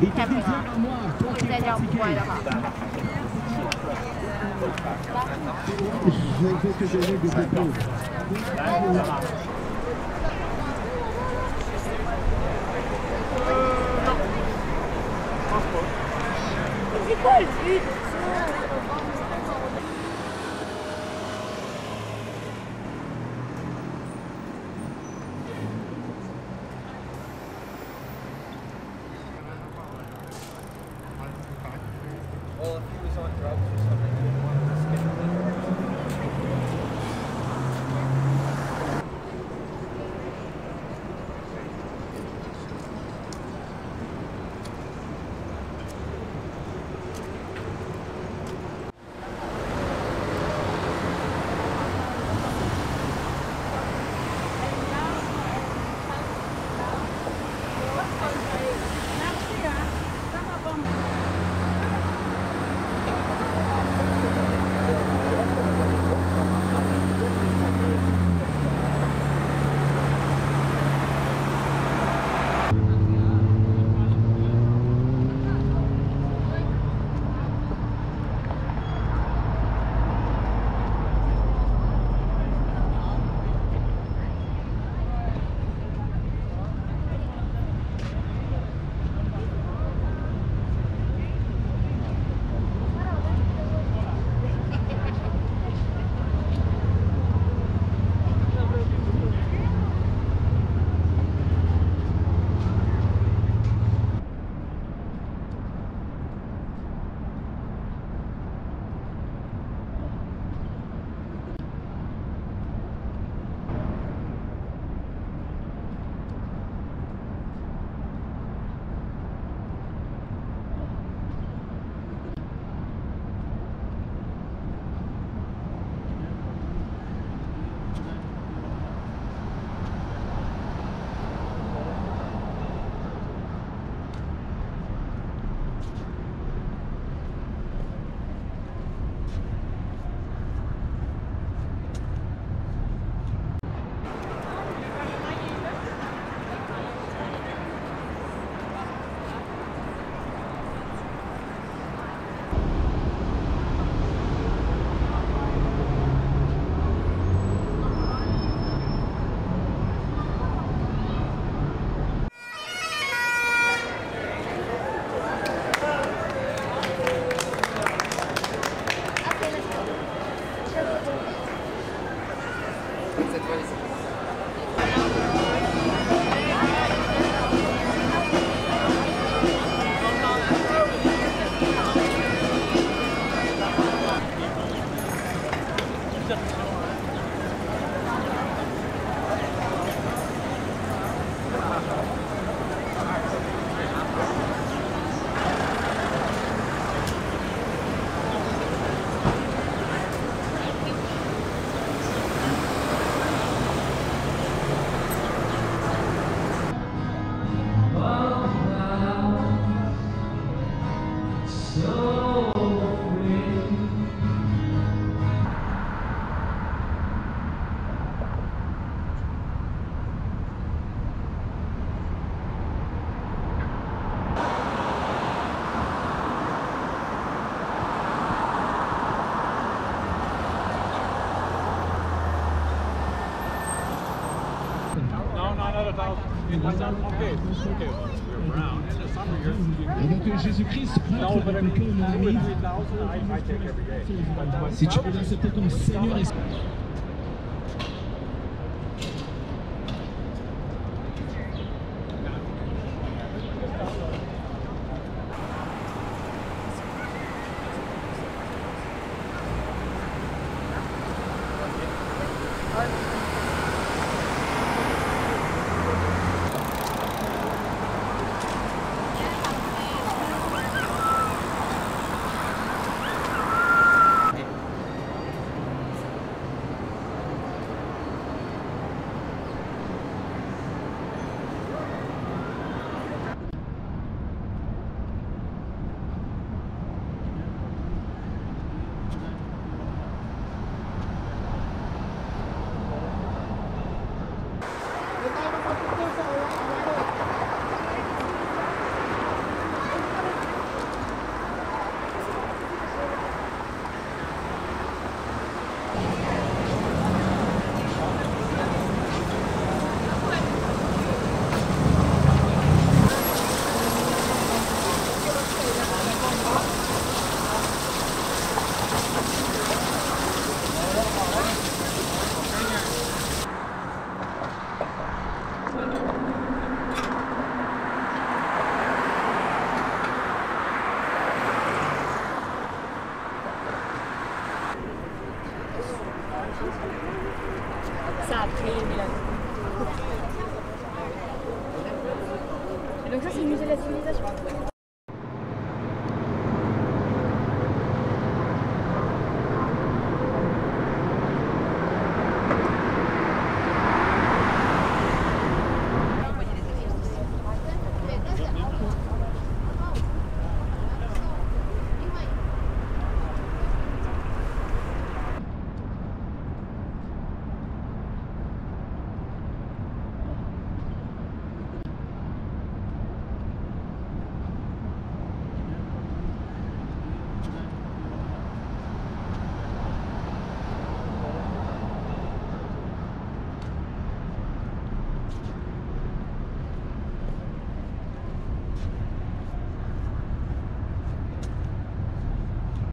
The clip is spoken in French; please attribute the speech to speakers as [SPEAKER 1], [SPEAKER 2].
[SPEAKER 1] Et t'as des heures à moi, toi qui es fatigué. Je
[SPEAKER 2] take every day. But
[SPEAKER 1] Si tu peux l'accepter comme Seigneur et
[SPEAKER 3] Ça a pris, mais là. Et donc ça, c'est le musée de la civilisation